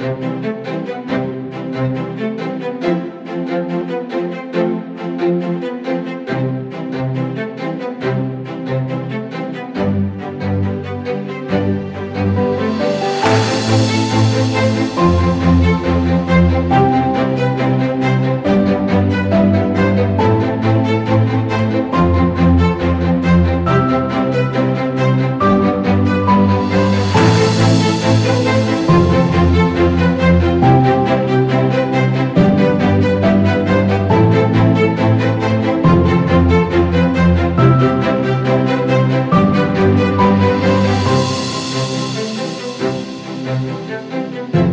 Thank Música